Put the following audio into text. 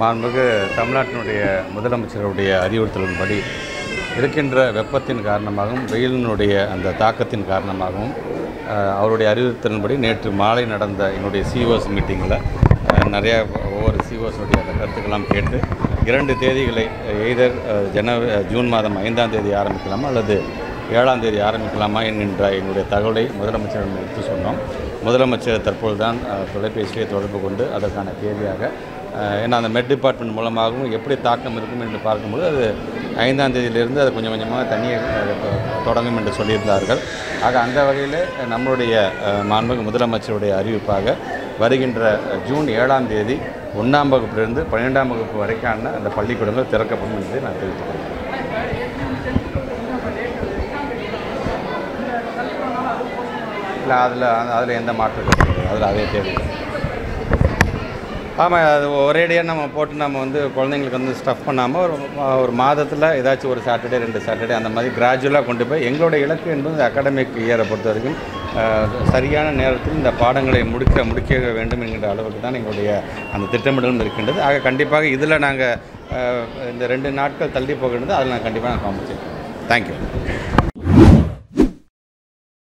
மாண்புமிகு தமிழ்நாட்டினுடைய முதலமைச்சருடைய அறிவுறுத்தலின்படி இருக்கின்ற வெப்பத்தின் காரணமாகவும் வெயிலினுடைய அந்த தாக்கத்தின் காரணமாகவும் அவருடைய அறிவுறுத்தலின்படி நேற்று மாலை நடந்த என்னுடைய சிஓஸ் மீட்டிங்கில் நிறையா ஒவ்வொரு சிஓஸுடைய அந்த கருத்துக்கெல்லாம் கேட்டு இரண்டு தேதிகளை எய்தர் ஜனவரி ஜூன் மாதம் ஐந்தாம் தேதி ஆரம்பிக்கலாமா அல்லது ஏழாம் தேதி ஆரம்பிக்கலாமா என்கின்ற என்னுடைய தகவலை முதலமைச்சரிடம் எடுத்து சொன்னோம். முதலமைச்சர் தற்போது தான் தொலைபேசியை தொடர்பு கொண்டு அதற்கான தேதியாக ஏன்னா அந்த மெட் டிபார்ட்மெண்ட் மூலமாகவும் எப்படி தாக்கம் இருக்கும் என்று பார்க்கும்போது அது ஐந்தாம் தேதியிலிருந்து அது கொஞ்சம் கொஞ்சமாக தண்ணியை தொடங்கும் என்று சொல்லியிருந்தார்கள். ஆக அந்த வகையில் நம்மளுடைய மாண்புமிகு முதலமைச்சருடைய அறிவிப்பாக வருகின்ற ஜூன் ஏழாம் தேதி ஒன்றாம் வகுப்பிலிருந்து பன்னிரெண்டாம் வகுப்பு வரைக்கான அந்த பள்ளிக்கூடங்கள் திறக்கப்படும் என்பதை நான் தெரிவித்துக் இல்லை அதில் அதில் எந்த மாற்றம் கிடையாது அதில் அதே தேவை ஆமாம் அது ஒரேடியாக நம்ம போட்டு நம்ம வந்து குழந்தைங்களுக்கு வந்து ஸ்டஃப் பண்ணாமல் ஒரு ஒரு மாதத்தில் ஏதாச்சும் ஒரு சாட்டர்டே ரெண்டு சாட்டர்டே அந்த மாதிரி கிராஜுவலாக கொண்டு போய் எங்களுடைய இலக்கு என்பது அகாடமிக் இயரை பொறுத்த வரைக்கும் சரியான நேரத்தில் இந்த பாடங்களை முடிக்க முடிக்க வேண்டும் என்கின்ற அளவுக்கு தான் எங்களுடைய அந்த திட்டமிடலும் இருக்கின்றது. ஆக கண்டிப்பாக இதில் நாங்கள் இந்த ரெண்டு நாட்கள் தள்ளி போகின்றது அதில் நான் கண்டிப்பாக நான் காமிச்சேன் தேங்க்யூ